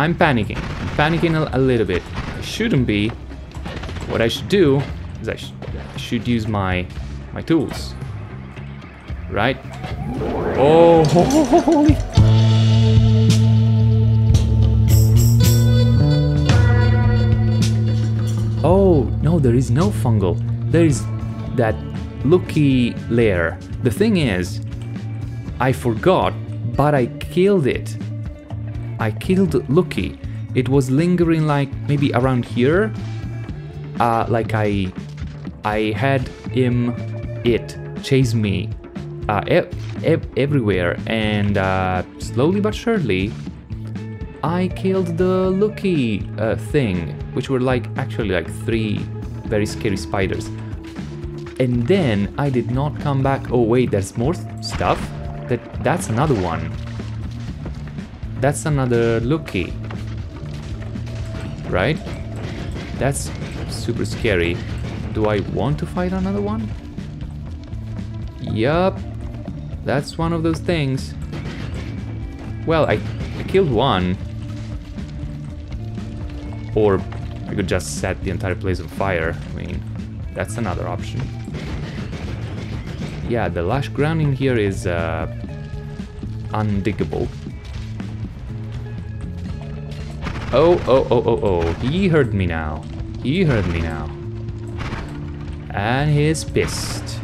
I'm panicking. I'm panicking a, a little bit. I shouldn't be. What I should do is I, sh I should use my my tools. Right? Oh, holy. Oh, no, there is no fungal. There is that Lukki lair. The thing is, I forgot, but I killed it. I killed Lukki. It was lingering like maybe around here. Uh, like I, I had him, it chase me, uh, ev ev everywhere, and uh, slowly but surely, I killed the Lukki uh, thing, which were like actually like three very scary spiders and then I did not come back. Oh wait, there's more stuff? That That's another one. That's another Lukki. Right? That's super scary. Do I want to fight another one? Yup. That's one of those things. Well, I, I killed one. Or I could just set the entire place on fire. I mean, that's another option. Yeah, the lush ground in here is uh, undiggable. Oh, oh, oh, oh, oh, he heard me now. He heard me now. And he's pissed.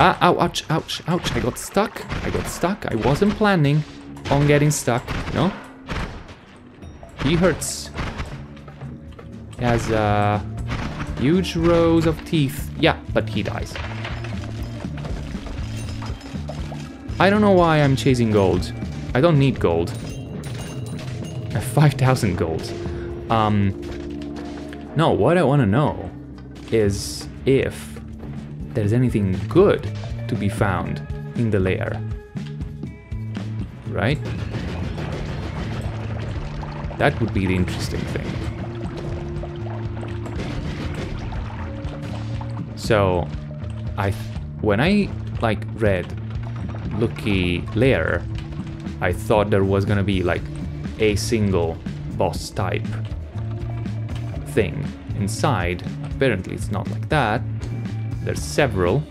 Ah, ow, ouch, ouch, ouch, I got stuck. I got stuck. I wasn't planning on getting stuck, no? He hurts. He has uh, huge rows of teeth. Yeah, but he dies. I don't know why I'm chasing gold. I don't need gold. I have 5,000 gold. Um, no, what I want to know is if there's anything good to be found in the lair. Right? That would be the interesting thing. So, I when I like read Lukki Lair, I thought there was gonna be like a single boss type thing inside. Apparently, it's not like that. There's several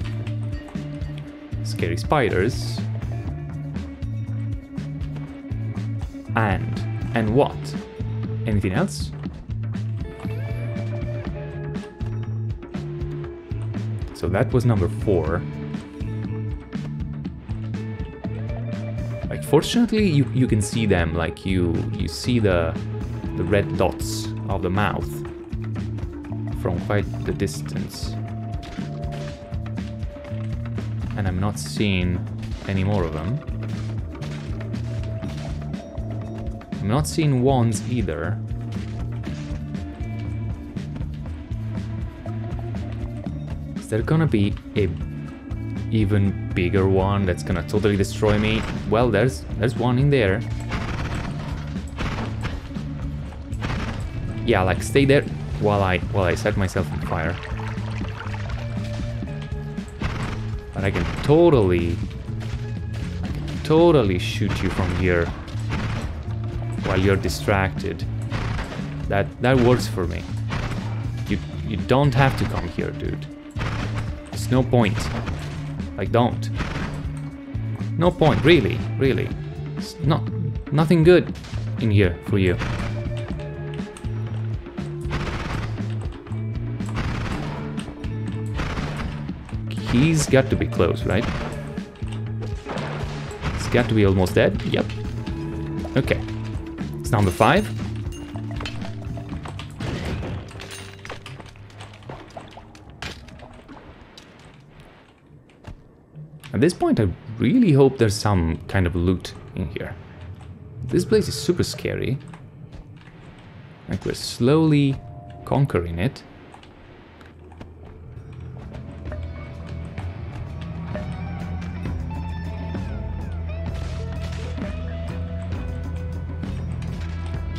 scary spiders. And and what? Anything else? So that was number four. Fortunately you, you can see them, like you you see the the red dots of the mouth from quite the distance. And I'm not seeing any more of them. I'm not seeing wands either. Is there gonna be a even bigger one that's gonna totally destroy me? Well, there's there's one in there. Yeah, like stay there while I while I set myself on fire. But I can totally I can totally shoot you from here while you're distracted. That that works for me. You you don't have to come here, dude it's no point. Like, don't. No point, really, really. It's not, nothing good in here for you. He's got to be close, right? He's got to be almost dead. Yep. Okay. It's number five. At this point, I really hope there's some kind of loot in here. This place is super scary. Like we're slowly conquering it.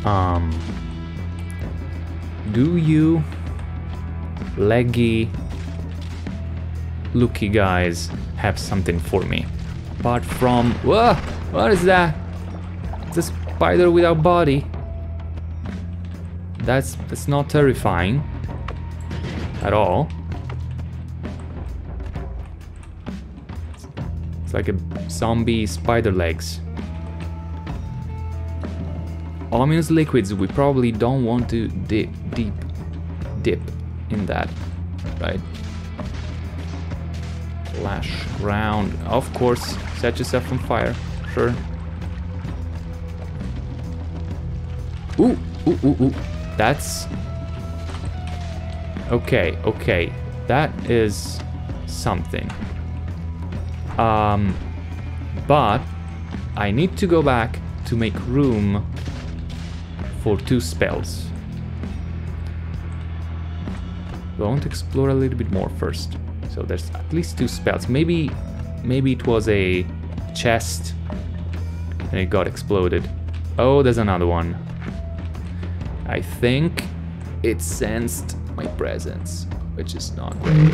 Um, do you leggy Lukki guys have something for me. Apart from... Whoa! What is that? It's a spider without body. That's, that's not terrifying. At all. It's like a zombie spider legs. Ominous liquids, we probably don't want to dip, deep dip in that, right? Flash round, of course, set yourself on fire, sure. Ooh, ooh, ooh, ooh, that's... Okay, okay, that is something. Um, but I need to go back to make room for two spells. I want to explore a little bit more first. So there's at least two spells. Maybe, maybe it was a chest and it got exploded. Oh, there's another one. I think it sensed my presence, which is not great.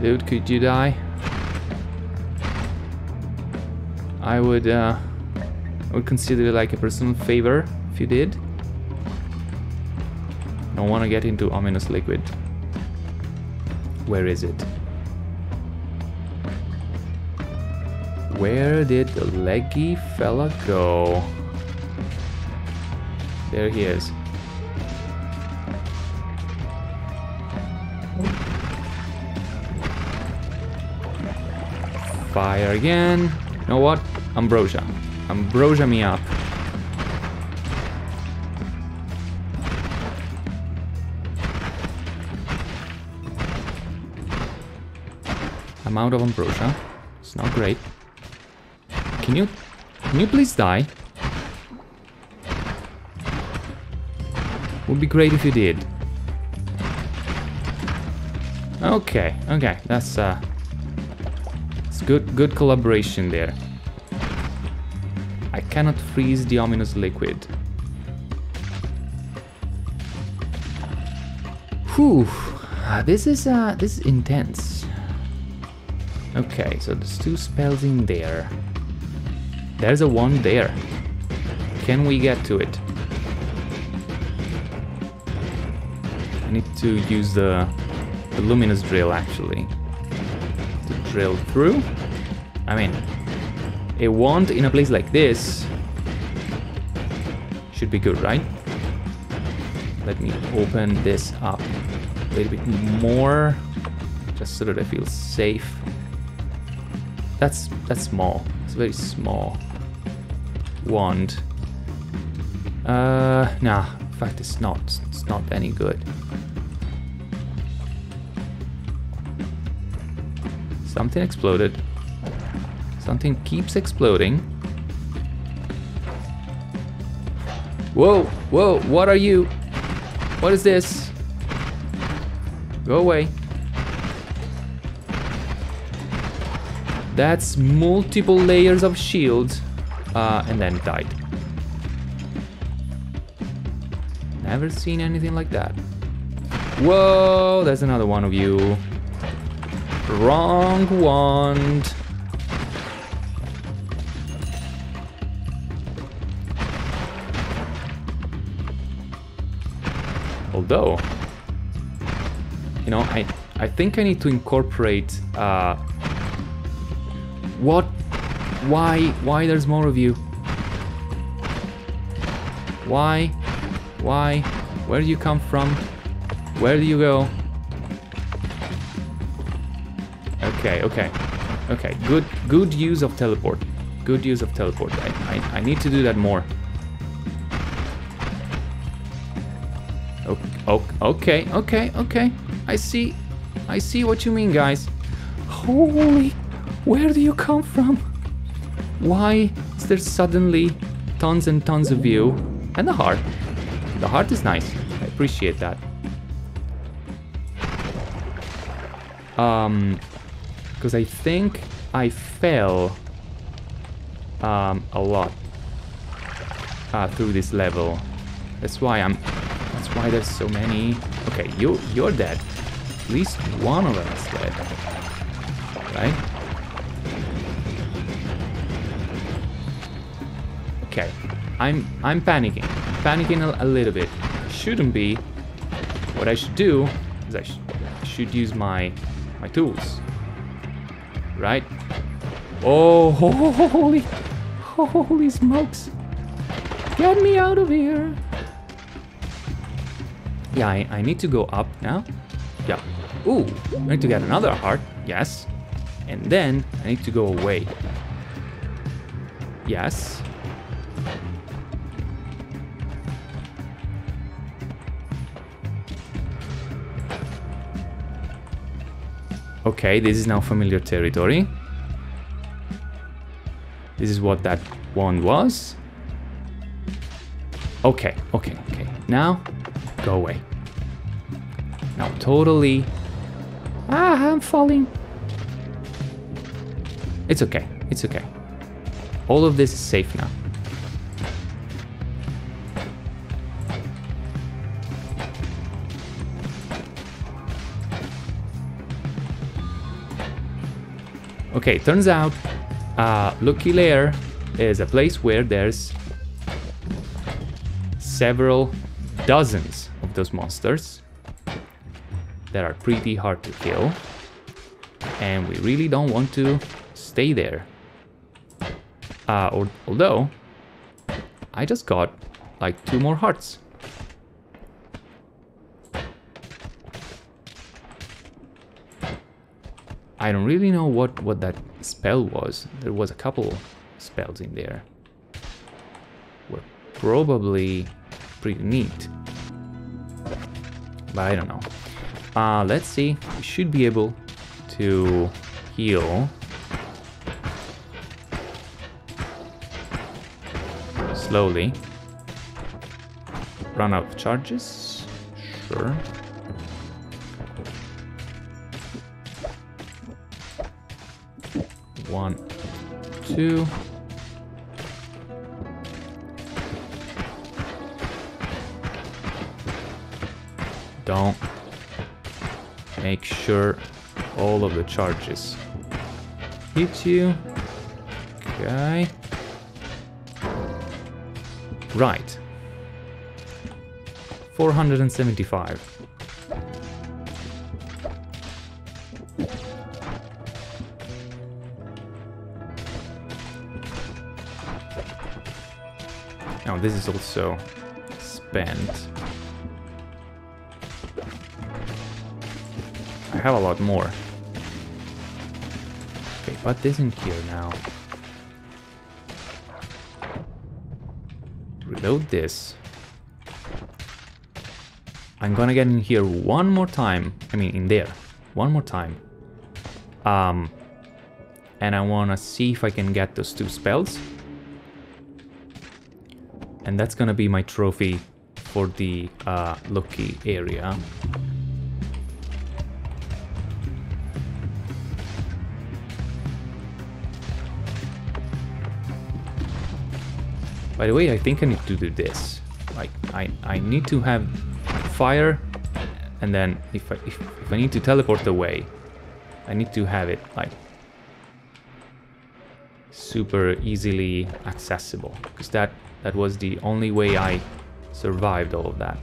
Dude, could you die? I would, uh, I would consider it like a personal favor if you did. Don't want to get into ominous liquid. Where is it? Where did the leggy fella go? There he is. Fire again. You know what? Ambrosia. Ambrosia me up. I'm out of ambrosia. It's not great. Can you... Can you please die? Would be great if you did. Okay, okay, that's uh It's good, good collaboration there. Cannot freeze the ominous liquid. Whew, uh, this is uh, this is intense. Okay, so there's two spells in there. There's a one there. Can we get to it? I need to use the, the luminous drill actually To drill through. I mean, a wand in a place like this should be good, right? Let me open this up a little bit more, just so that I feel safe. That's that's small. It's very small. Wand. Uh, nah. In fact, it's not. It's not any good. Something exploded. Something keeps exploding. Whoa, whoa, what are you? What is this? Go away. That's multiple layers of shield. Uh, and then died. Never seen anything like that. Whoa, there's another one of you. Wrong wand. Although, you know, I, I think I need to incorporate, uh, what, why, why there's more of you? Why, why, where do you come from? Where do you go? Okay, okay. Okay, good good use of teleport. Good use of teleport. I, I, I need to do that more. Okay, okay, okay. I see. I see what you mean, guys. Holy, where do you come from? Why is there suddenly tons and tons of you? And the heart. The heart is nice. I appreciate that. Um, because I think I fell um, a lot uh, through this level. That's why I'm why there's so many. Okay, you you're dead. At least one of them is dead. Right? Okay. I'm I'm panicking. Panicking a, a little bit. Shouldn't be. What I should do is I, sh I should use my my tools. Right? Oh, holy, holy smokes. Get me out of here. Yeah, I, I need to go up now. Yeah. Ooh, I need to get another heart. Yes. And then I need to go away. Yes. Okay, this is now familiar territory. This is what that one was. Okay, okay, okay. Now, go away. Now, totally... Ah, I'm falling. It's okay, it's okay. All of this is safe now. Okay, turns out uh, Lukki Lair is a place where there's several dozens of those monsters that are pretty hard to kill. And we really don't want to stay there. Uh, or, although, I just got like two more hearts. I don't really know what, what that spell was. There was a couple spells in there. Were probably pretty neat. But I don't know. Uh, let's see. We should be able to heal. Slowly. Run out of charges. Sure. One, two. Don't make sure all of the charges hit you. Okay. Right. 475. Now this is also spent. Have a lot more. Okay, put this in here now. Reload this. I'm gonna get in here one more time. I mean, in there. One more time. Um, and I wanna see if I can get those two spells. And that's gonna be my trophy for the uh, Lukki area. By the way, I think I need to do this. Like, I, I need to have fire, and then if I, if, if I need to teleport away, I need to have it, like, super easily accessible. Because that, that was the only way I survived all of that.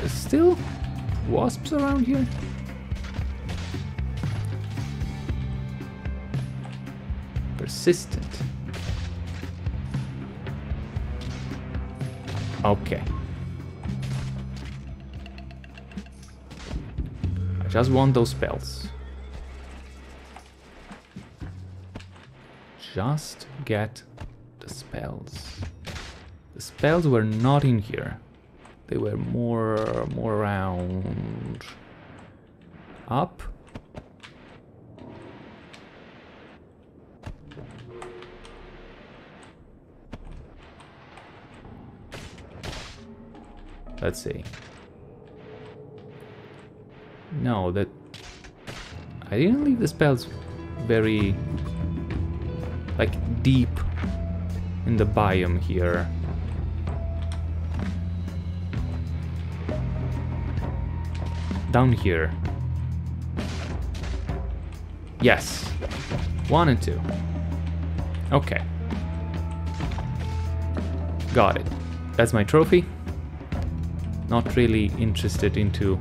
There's still wasps around here? Persistent. Okay. I just want those spells. Just get the spells. The spells were not in here. They were more more around up Let's see. No, that... I didn't leave the spells very... Like, deep in the biome here. Down here. Yes. One and two. Okay. Got it. That's my trophy. Not really interested into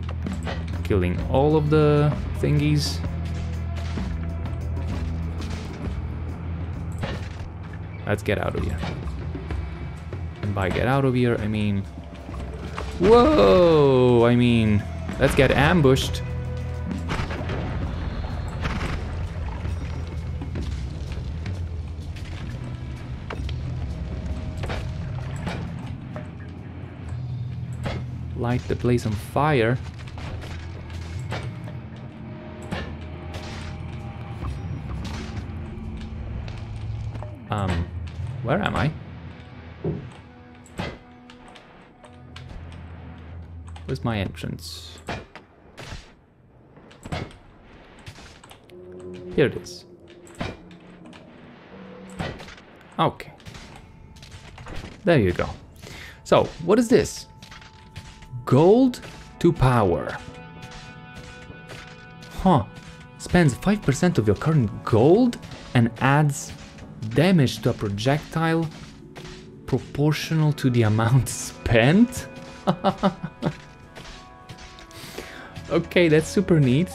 killing all of the thingies. Let's get out of here. And by get out of here, I mean... Whoa! I mean, let's get ambushed. Light the place on fire. Um, where am I? Where's my entrance? Here it is. Okay. There you go. So, what is this? Gold to power. Huh. Spends 5% of your current gold and adds damage to a projectile proportional to the amount spent? okay, that's super neat.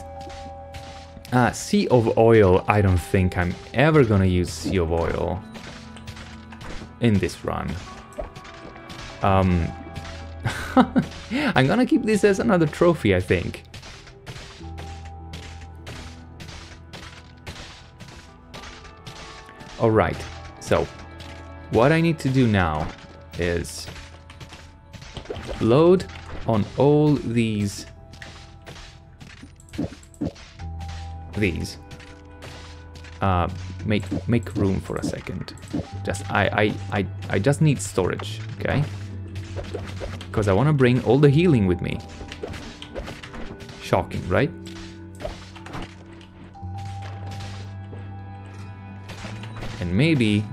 Uh, sea of Oil, I don't think I'm ever gonna use Sea of Oil in this run. Um, I'm gonna keep this as another trophy, I think. Alright, so what I need to do now is load on all these these uh, make make room for a second just I, I I I just need storage okay because I want to bring all the healing with me shocking right? And maybe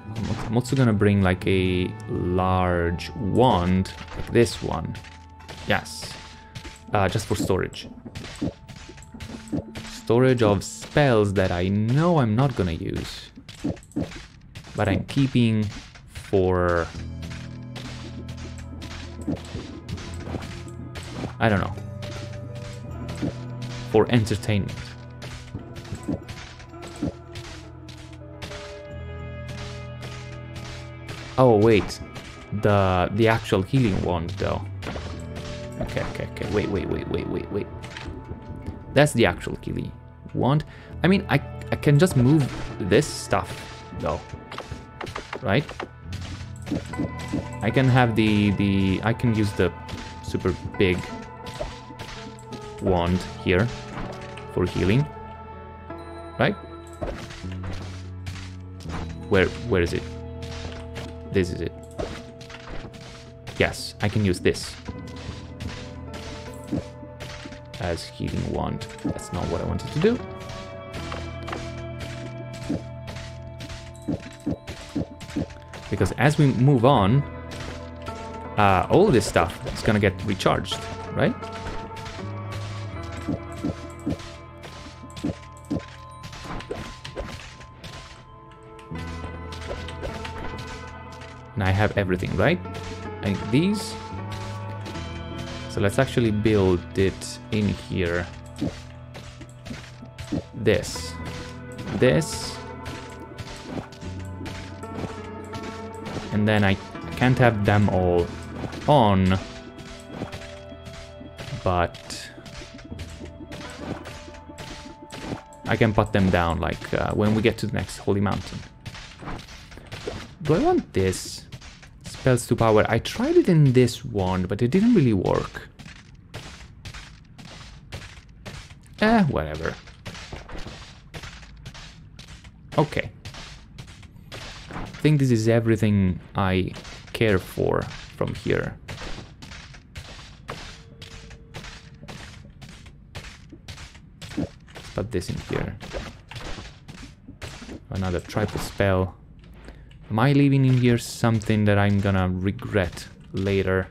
I'm also gonna bring like a large wand like this one. Yes. Uh, just for storage. Storage of spells that I know I'm not gonna use. But I'm keeping for I don't know for entertainment Oh wait, the the actual healing wand though. Okay, okay, okay. Wait, wait, wait, wait, wait, wait. That's the actual healing wand. I mean, I I can just move this stuff though, right? I can have the the I can use the super big wand here for healing, right? Where where is it? This is it. Yes, I can use this as healing wand. That's not what I wanted to do. Because as we move on, uh, all this stuff is gonna get recharged, right? and I have everything, right? And these. So let's actually build it in here. This. This. And then I can't have them all on. But... I can put them down, like, uh, when we get to the next holy mountain. Do I want this? Spells to power. I tried it in this one, but it didn't really work. Eh, whatever. Okay. I think this is everything I care for from here. Put this in here. Another triple spell. Am I leaving in here something that I'm gonna regret later?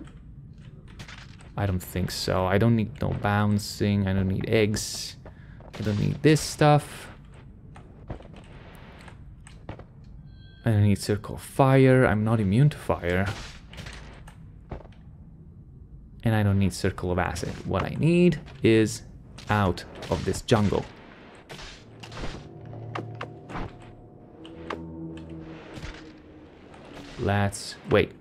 I don't think so. I don't need no bouncing. I don't need eggs. I don't need this stuff. I don't need circle of fire. I'm not immune to fire. And I don't need circle of acid. What I need is out of this jungle. Let's wait.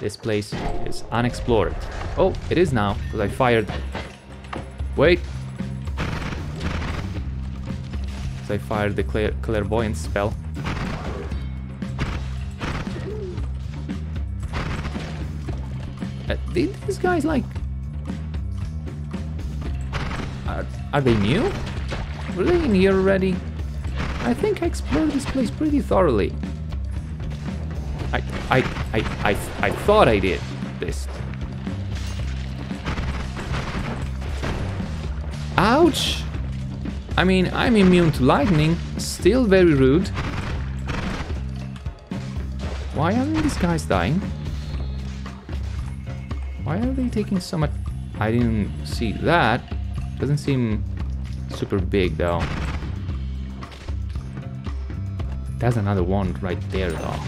This place is unexplored. Oh, it is now, because I fired... Wait! I fired the clair clairvoyance spell. Uh, did these guys like... Are, are they new? Were they in here already? I think I explored this place pretty thoroughly. I, I, I, I, I thought I did this. Ouch! I mean, I'm immune to lightning, still very rude. Why aren't these guys dying? Why are they taking so much... I didn't see that. Doesn't seem super big though. There's another one right there though.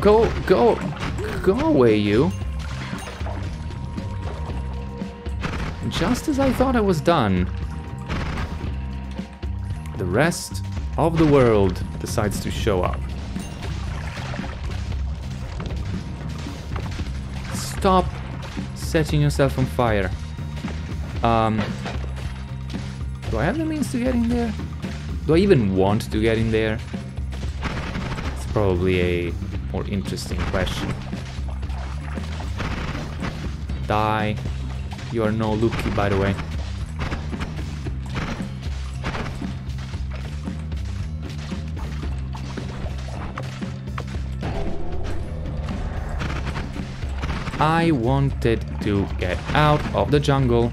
Go, go, go away you. Just as I thought I was done, the rest of the world decides to show up. Stop setting yourself on fire. Um, do I have the means to get in there? Do I even want to get in there? It's probably a more interesting question. Die. You are no Lukki, by the way. I wanted to get out of the jungle.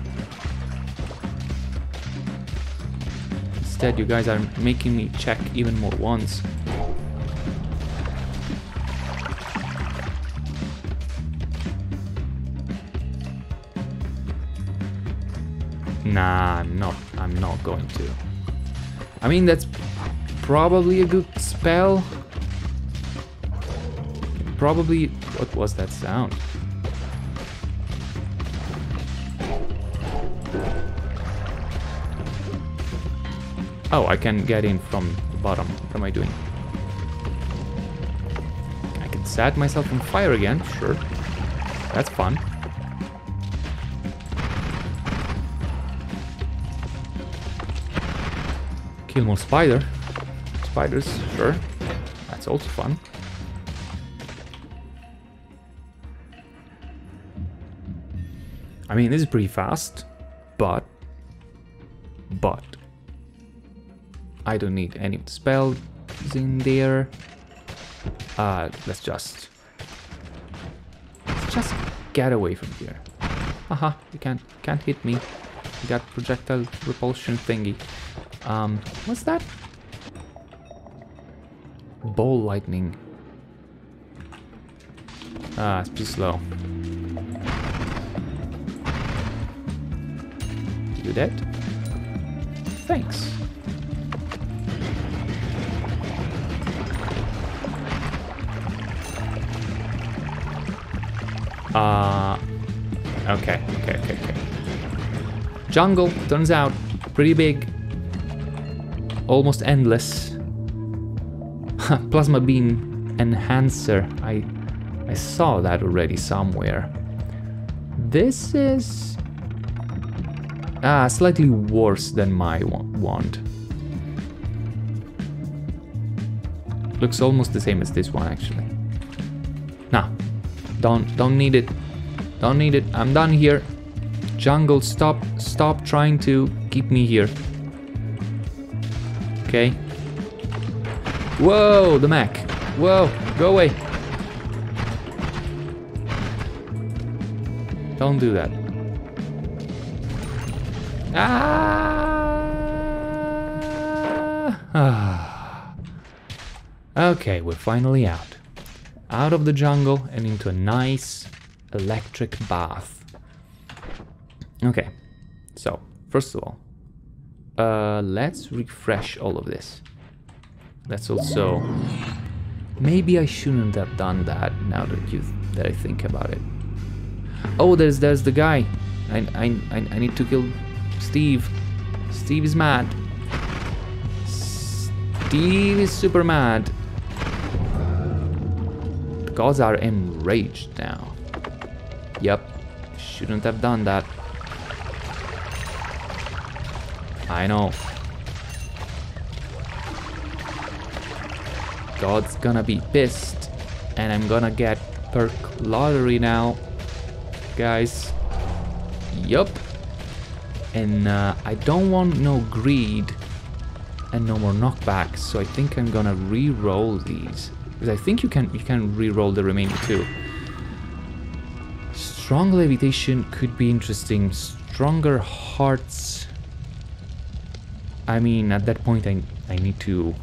Instead, you guys are making me check even more once. Nah, I'm not. I'm not going to. I mean, that's probably a good spell. Probably... What was that sound? Oh, I can get in from the bottom. What am I doing? I can set myself on fire again, sure. That's fun. Kill more spider. Spiders, sure. That's also fun. I mean, this is pretty fast, but... But... I don't need any spells in there. Uh, let's just... Let's just get away from here. Haha, you can't, can't hit me. You got projectile repulsion thingy. Um, what's that? Ball lightning. Ah, it's too slow. You dead? Thanks. Uh, okay, okay, okay, okay. Jungle, turns out, pretty big almost endless. Plasma beam enhancer. I I saw that already somewhere. This is ah slightly worse than my wand. Looks almost the same as this one actually. Nah, don't don't need it. Don't need it. I'm done here. Jungle, stop stop trying to keep me here. Okay. Whoa, the Mac. Whoa, go away. Don't do that. Ah. okay, we're finally out. out of the jungle and into a nice electric bath. Okay, so first of all, uh, let's refresh all of this. Let's also... Maybe I shouldn't have done that now that you that I think about it. Oh, there's there's the guy. I I I, need to kill Steve. Steve is mad. Steve is super mad. The gods are enraged now. Yep, shouldn't have done that. I know. God's gonna be pissed. And I'm gonna get perk lottery now. Guys. Yup. And uh, I don't want no greed and no more knockbacks, so I think I'm gonna re-roll these. Because I think you can you can re-roll the remaining two. Strong levitation could be interesting. Stronger hearts. I mean, at that point, I, I need to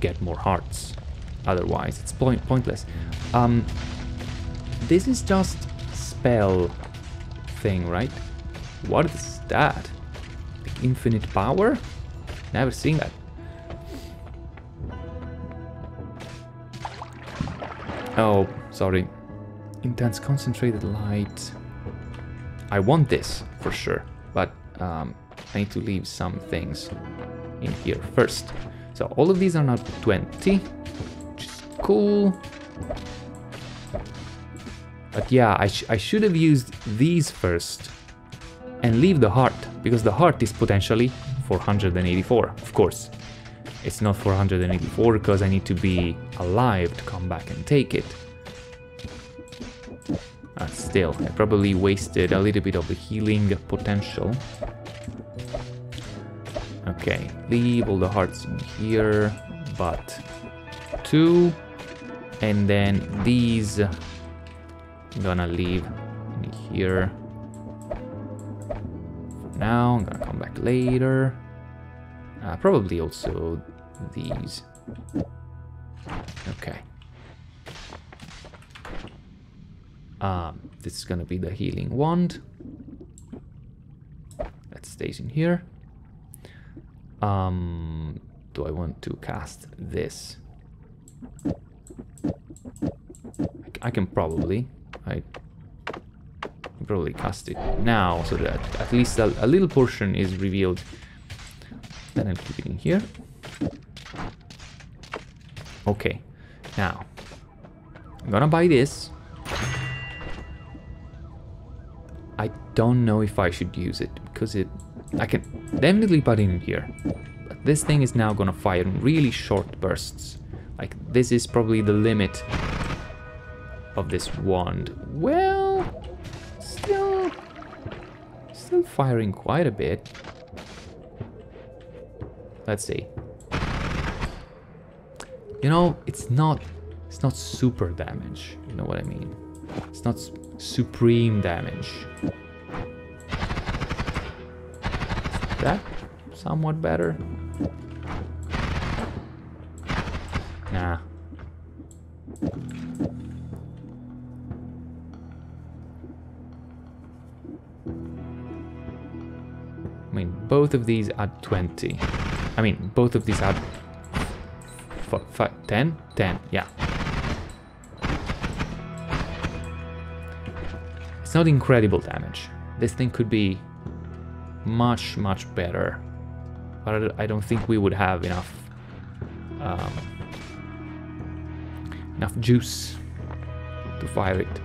get more hearts. Otherwise, it's point pointless. Um, this is just spell thing, right? What is that? The infinite power? Never seen that. Oh, sorry. Intense concentrated light. I want this for sure, but um, I need to leave some things in here first. So all of these are now 20, which is cool. But yeah, I, sh I should have used these first and leave the heart, because the heart is potentially 484, of course. It's not 484 because I need to be alive to come back and take it. Uh, still, I probably wasted a little bit of the healing potential. Okay, leave all the hearts in here, but two, and then these I'm gonna leave in here for now. I'm gonna come back later. Uh, probably also these. Okay. Um, this is gonna be the healing wand. That stays in here. Um, do I want to cast this? I can probably. I probably cast it now so that at least a, a little portion is revealed. Then I'll keep it in here. Okay, now I'm gonna buy this. I don't know if I should use it because it I can definitely put in here. But this thing is now gonna fire in really short bursts. Like this is probably the limit of this wand. Well, still, still firing quite a bit. Let's see. You know, it's not, it's not super damage. You know what I mean? It's not supreme damage. That somewhat better? Nah. I mean, both of these add 20. I mean, both of these add 10? 10, yeah. It's not incredible damage. This thing could be much, much better. But I don't think we would have enough um, enough juice to fire it.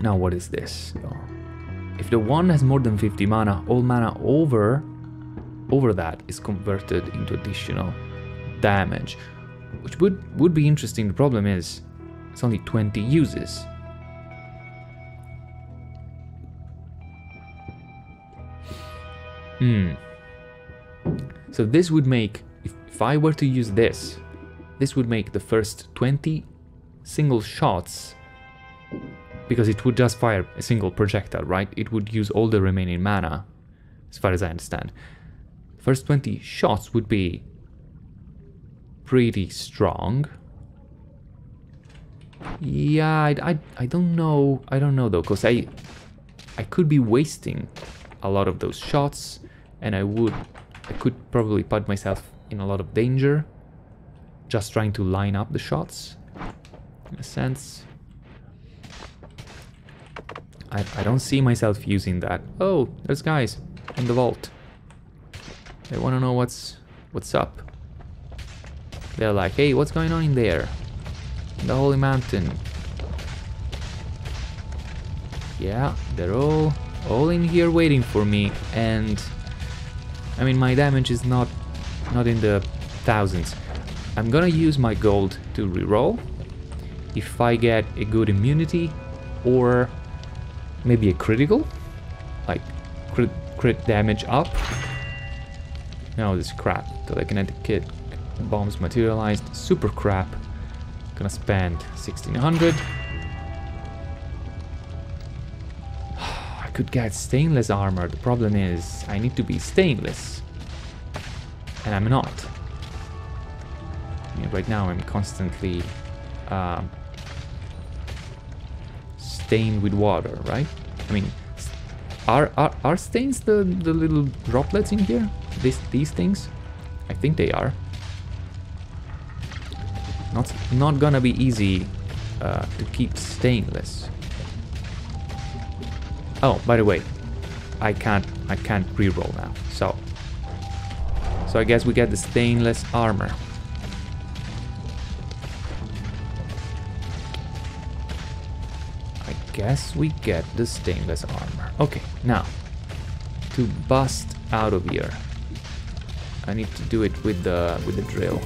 Now what is this? Oh. If the one has more than 50 mana, all mana over over that is converted into additional damage, which would would be interesting. The problem is it's only 20 uses. Hmm. So this would make, if, if I were to use this, this would make the first 20 single shots because it would just fire a single projectile, right? It would use all the remaining mana, as far as I understand. First 20 shots would be pretty strong, Yeah, I, I, I don't know. I don't know though, because I, I could be wasting a lot of those shots and I would, I could probably put myself in a lot of danger just trying to line up the shots in a sense. I, I don't see myself using that. Oh, there's guys in the vault. They want to know what's what's up. They're like, hey, what's going on in there? In the Holy Mountain. Yeah, they're all all in here waiting for me and I mean my damage is not not in the thousands. I'm gonna use my gold to reroll. If I get a good immunity or maybe a critical like crit, crit damage up. No this crap telekinetic kick bombs materialized super crap. Gonna spend 1600 could get stainless armor the problem is I need to be stainless and I'm not right now I'm constantly um, stained with water, right? I mean, are are, are stains the, the little droplets in here? These, these things? I think they are. Not, not gonna be easy uh, to keep stainless. Oh, by the way, I can't I can't reroll now. So so I guess we get the stainless armor. I guess we get the stainless armor. Okay, now, to bust out of here, I need to do it with the with the drill.